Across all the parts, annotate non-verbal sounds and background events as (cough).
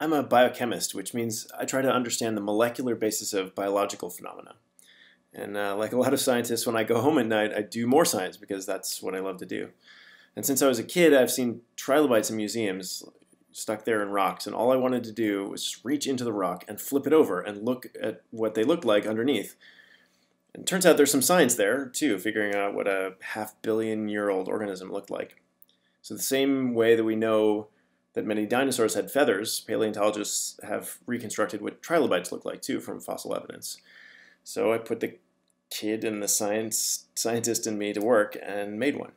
I'm a biochemist, which means I try to understand the molecular basis of biological phenomena. And uh, like a lot of scientists, when I go home at night, I do more science because that's what I love to do. And since I was a kid, I've seen trilobites in museums stuck there in rocks, and all I wanted to do was just reach into the rock and flip it over and look at what they looked like underneath. And it turns out there's some science there, too, figuring out what a half billion year old organism looked like. So, the same way that we know that many dinosaurs had feathers, paleontologists have reconstructed what trilobites look like too from fossil evidence. So I put the kid and the science scientist in me to work and made one.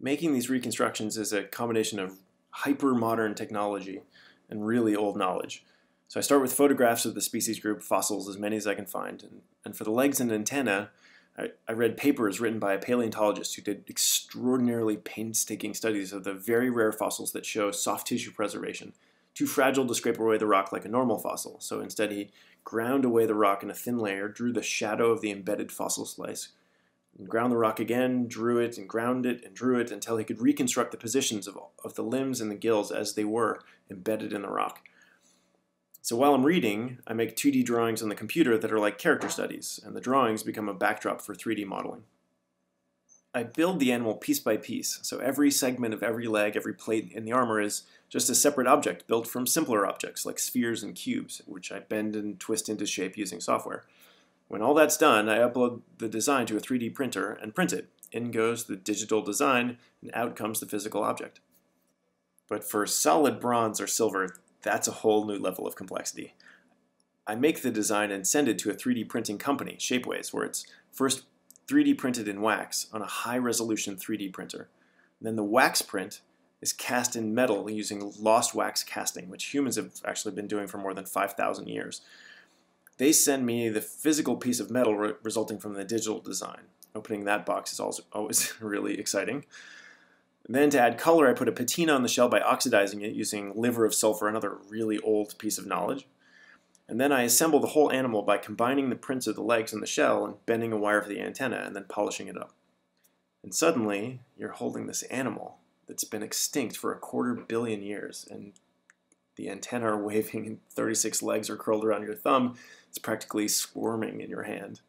Making these reconstructions is a combination of hyper modern technology and really old knowledge. So I start with photographs of the species group, fossils, as many as I can find. And, and for the legs and antenna, I, read papers written by a paleontologist who did extraordinarily painstaking studies of the very rare fossils that show soft tissue preservation, too fragile to scrape away the rock like a normal fossil. So instead, he ground away the rock in a thin layer, drew the shadow of the embedded fossil slice, and ground the rock again, drew it and ground it and drew it until he could reconstruct the positions of, of the limbs and the gills as they were embedded in the rock. So while I'm reading, I make 2D drawings on the computer that are like character studies, and the drawings become a backdrop for 3D modeling. I build the animal piece by piece, so every segment of every leg, every plate in the armor is just a separate object built from simpler objects like spheres and cubes, which I bend and twist into shape using software. When all that's done, I upload the design to a 3D printer and print it. In goes the digital design, and out comes the physical object. But for solid bronze or silver, that's a whole new level of complexity. I make the design and send it to a 3D printing company, Shapeways, where it's first 3D printed in wax on a high resolution 3D printer. Then the wax print is cast in metal using lost wax casting, which humans have actually been doing for more than 5,000 years. They send me the physical piece of metal re resulting from the digital design. Opening that box is also always (laughs) really exciting. Then to add color, I put a patina on the shell by oxidizing it using liver of sulfur, another really old piece of knowledge. And then I assemble the whole animal by combining the prints of the legs and the shell and bending a wire for the antenna and then polishing it up. And suddenly, you're holding this animal that's been extinct for a quarter billion years, and the antennae are (laughs) waving and 36 legs are curled around your thumb. It's practically squirming in your hand.